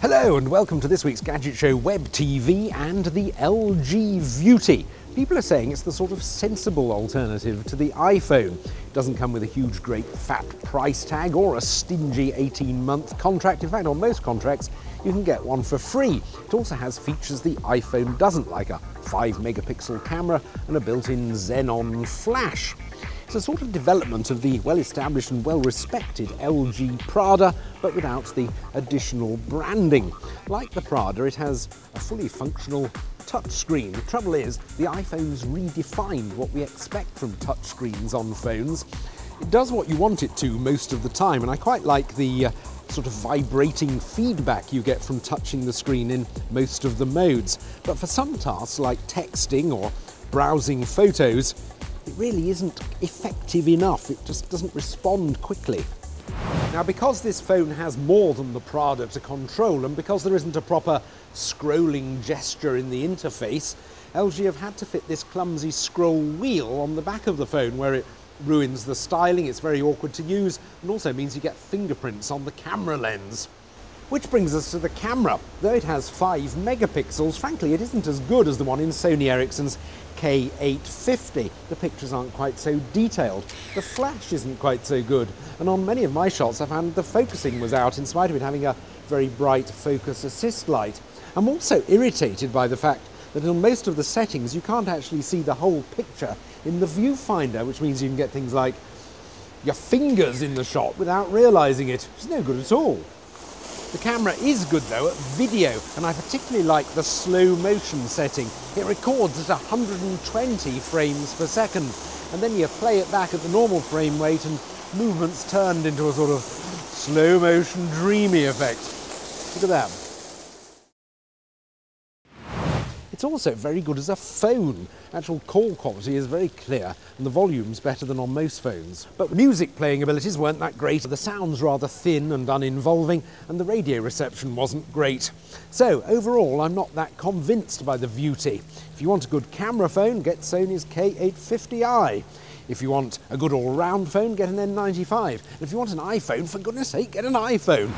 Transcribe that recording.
Hello and welcome to this week's Gadget Show Web TV and the LG Viewty. People are saying it's the sort of sensible alternative to the iPhone. It doesn't come with a huge, great, fat price tag or a stingy 18-month contract. In fact, on most contracts, you can get one for free. It also has features the iPhone doesn't, like a 5-megapixel camera and a built-in Xenon flash. It's a sort of development of the well-established and well-respected LG Prada, but without the additional branding. Like the Prada, it has a fully functional touchscreen. The trouble is, the iPhone's redefined what we expect from touchscreens on phones. It does what you want it to most of the time, and I quite like the uh, sort of vibrating feedback you get from touching the screen in most of the modes. But for some tasks like texting or browsing photos, it really isn't effective enough. It just doesn't respond quickly. Now, because this phone has more than the Prada to control, and because there isn't a proper scrolling gesture in the interface, LG have had to fit this clumsy scroll wheel on the back of the phone where it ruins the styling, it's very awkward to use, and also means you get fingerprints on the camera lens. Which brings us to the camera. Though it has 5 megapixels, frankly it isn't as good as the one in Sony Ericsson's K850. The pictures aren't quite so detailed. The flash isn't quite so good. And on many of my shots I found the focusing was out in spite of it having a very bright focus assist light. I'm also irritated by the fact that in most of the settings you can't actually see the whole picture in the viewfinder, which means you can get things like your fingers in the shot without realising it. It's no good at all. The camera is good though at video, and I particularly like the slow motion setting. It records at 120 frames per second, and then you play it back at the normal frame rate and movements turned into a sort of slow motion dreamy effect. Look at that. It's also very good as a phone. Actual call quality is very clear and the volume's better than on most phones. But music playing abilities weren't that great. The sound's rather thin and uninvolving and the radio reception wasn't great. So overall, I'm not that convinced by the Viewty. If you want a good camera phone, get Sony's K850i. If you want a good all-round phone, get an N95. And if you want an iPhone, for goodness sake, get an iPhone.